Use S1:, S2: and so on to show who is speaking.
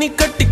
S1: நீ கட்டி